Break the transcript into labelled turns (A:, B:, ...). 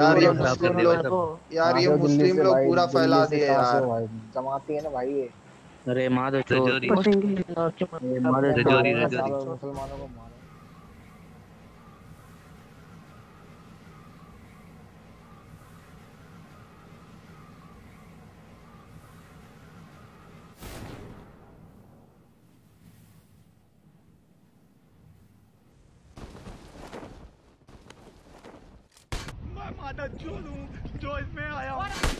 A: यार ये मुस्लिम लोग
B: सब
A: यार ये मुस्लिम लोग पूरा फैला दिए यार।
C: जमाती है ना भाई ये।
B: अरे माधव चोरी।
C: ने
D: रजौरी।
C: मुसलमानों को मारा।
E: Entschuldigung, du hast mehr, ja.